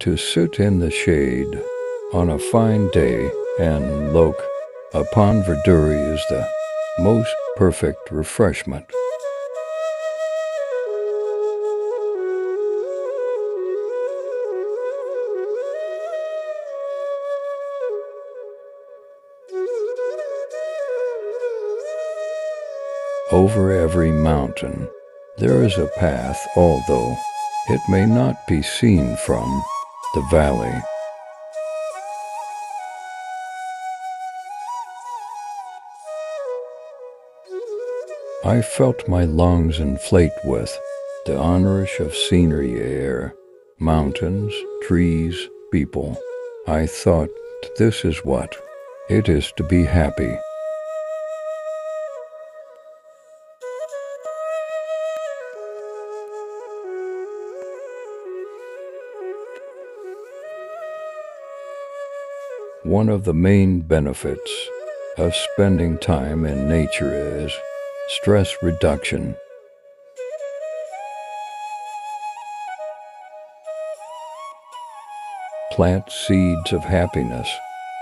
to sit in the shade on a fine day and look upon verdure is the most perfect refreshment. Over every mountain there is a path, although it may not be seen from the valley. I felt my lungs inflate with the onrush of scenery air, mountains, trees, people. I thought, this is what it is to be happy. One of the main benefits of spending time in nature is stress reduction. Plant seeds of happiness,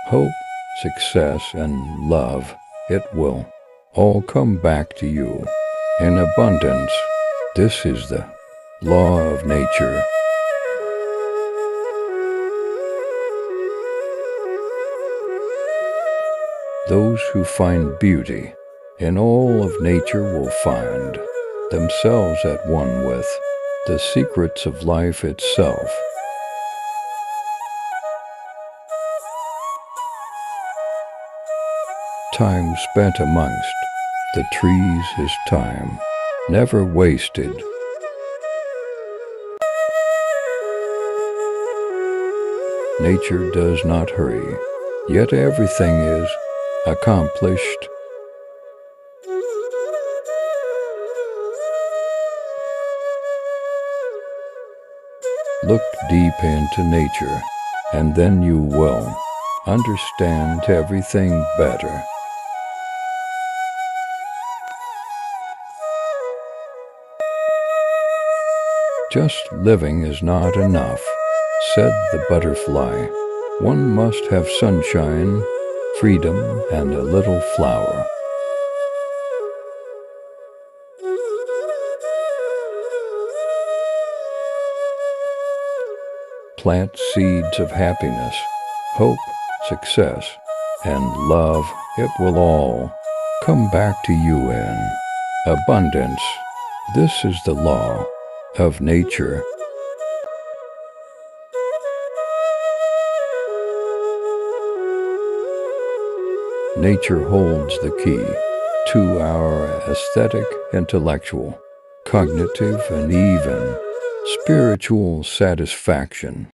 hope, success, and love. It will all come back to you in abundance. This is the law of nature. Those who find beauty in all of nature will find themselves at one with the secrets of life itself. Time spent amongst the trees is time, never wasted. Nature does not hurry, yet everything is accomplished Look deep into nature, and then you will understand everything better. Just living is not enough, said the butterfly. One must have sunshine, freedom, and a little flower. plant seeds of happiness, hope, success, and love, it will all come back to you in abundance. This is the law of nature. Nature holds the key to our aesthetic, intellectual, cognitive, and even spiritual satisfaction.